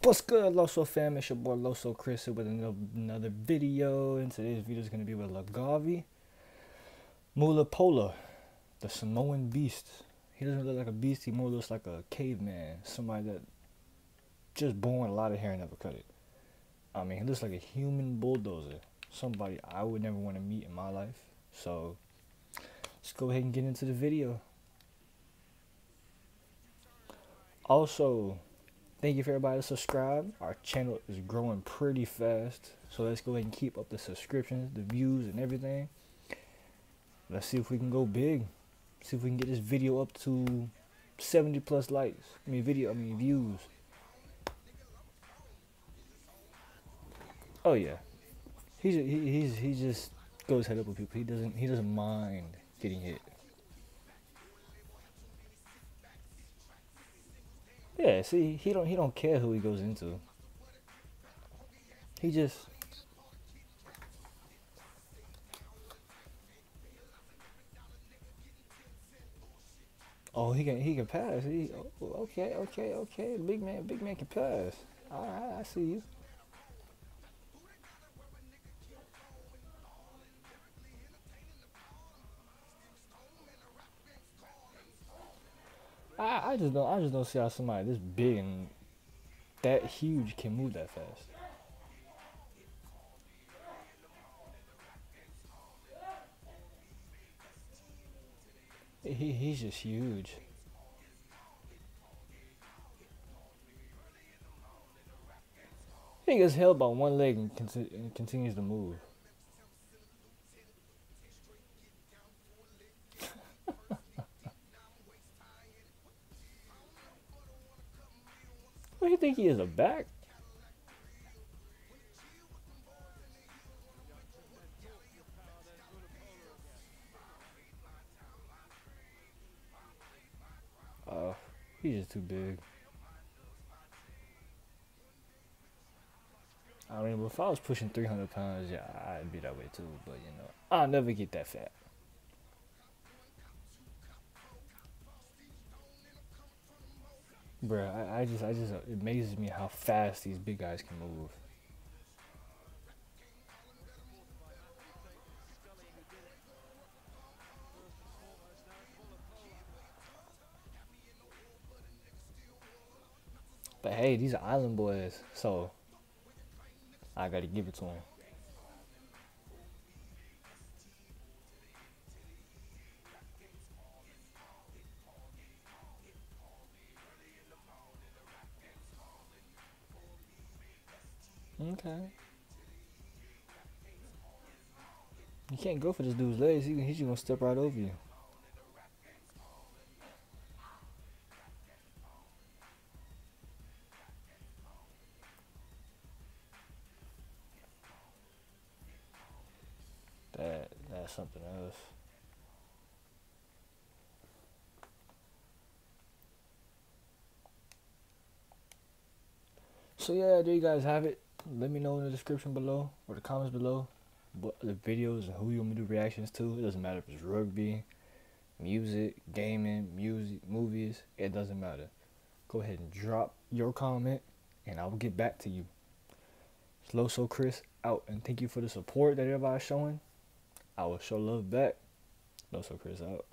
What's good, Loso fam? It's your boy Loso Kris here with another, video. And today's video is going to be with Lagavi Mulapola, the Samoan beast. He doesn't look like a beast, he more looks like a caveman. Somebody that just born a lot of hair and never cut it. I mean, he looks like a human bulldozer. Somebody I would never want to meet in my life. So, let's go ahead and get into the video. Also, Thank you for everybody to subscribe. Our channel is growing pretty fast. So let's go ahead and keep up the subscriptions, the views, and everything. Let's see if we can go big. See if we can get this video up to 70 plus likes. I mean video, I mean views. Oh yeah. He's he, he's he just goes head up with people. He doesn't he doesn't mind getting hit. Yeah, see, he don't he don't care who he goes into. He just Oh, he can he can pass. He okay, okay, okay. Big man, big man can pass. All right, I see you. I, just don't I just don't see how somebody this big and that huge can move that fast. He he's just huge. He gets held by one leg and, and continues to move. Think he is, a back? Oh, he's just too big. I mean, if I was pushing 300 pounds, yeah, I'd be that way too. But, you know, I'll never get that fat. Bruh, I, I just, I just, it amazes me how fast these big guys can move. But hey, these are island boys, so I gotta give it to them. Okay. You can't go for this dude's legs. He, he's just gonna step right over you. That that's something else. So yeah, there you guys have it let me know in the description below or the comments below what the videos and who you want me to do reactions to. It doesn't matter if it's rugby, music, gaming, music, movies. It doesn't matter. Go ahead and drop your comment, and I will get back to you. Slow so Kris out, and thank you for the support that everybody's showing. I will show love back. Slow so Kris out.